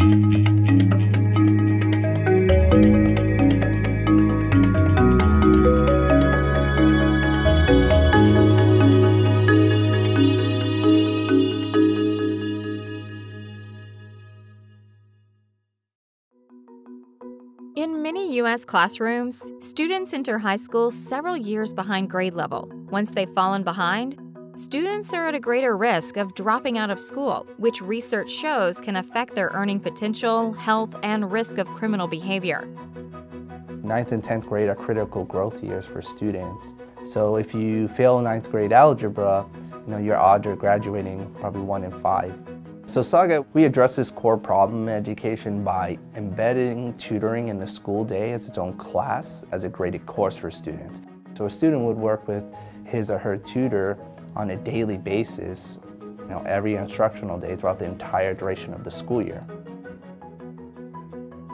In many U.S. classrooms, students enter high school several years behind grade level. Once they've fallen behind, students are at a greater risk of dropping out of school, which research shows can affect their earning potential, health, and risk of criminal behavior. Ninth and 10th grade are critical growth years for students. So if you fail ninth grade algebra, you know, your odds are graduating probably one in five. So Saga, we address this core problem in education by embedding tutoring in the school day as its own class, as a graded course for students. So a student would work with his or her tutor on a daily basis, you know, every instructional day throughout the entire duration of the school year.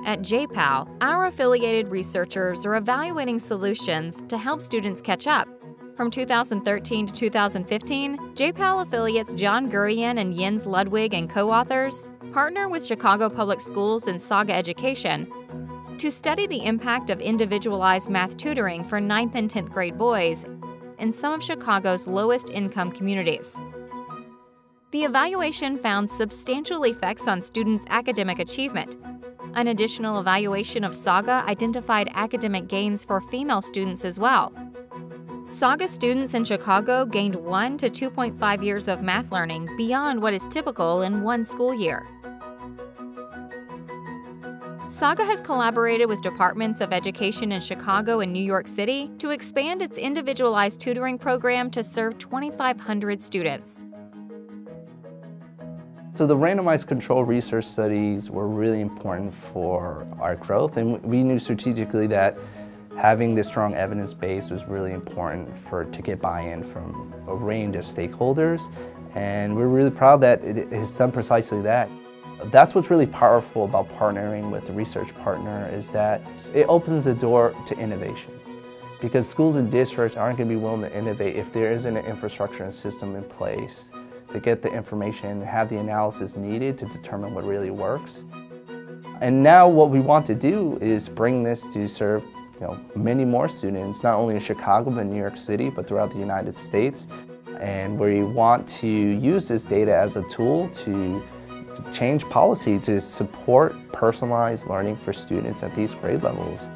At JPAL, our affiliated researchers are evaluating solutions to help students catch up from 2013 to 2015, JPAL affiliates John Guryan and Jens Ludwig and co authors partner with Chicago Public Schools and Saga Education to study the impact of individualized math tutoring for 9th and 10th grade boys in some of Chicago's lowest income communities. The evaluation found substantial effects on students' academic achievement. An additional evaluation of Saga identified academic gains for female students as well. Saga students in Chicago gained 1 to 2.5 years of math learning beyond what is typical in one school year. Saga has collaborated with departments of education in Chicago and New York City to expand its individualized tutoring program to serve 2,500 students. So the randomized control research studies were really important for our growth and we knew strategically that Having this strong evidence base was really important for to get buy-in from a range of stakeholders, and we're really proud that it has done precisely that. That's what's really powerful about partnering with a research partner is that it opens the door to innovation. Because schools and districts aren't going to be willing to innovate if there isn't an infrastructure and system in place to get the information and have the analysis needed to determine what really works. And now what we want to do is bring this to serve you know, many more students, not only in Chicago, but New York City, but throughout the United States. And we want to use this data as a tool to change policy to support personalized learning for students at these grade levels.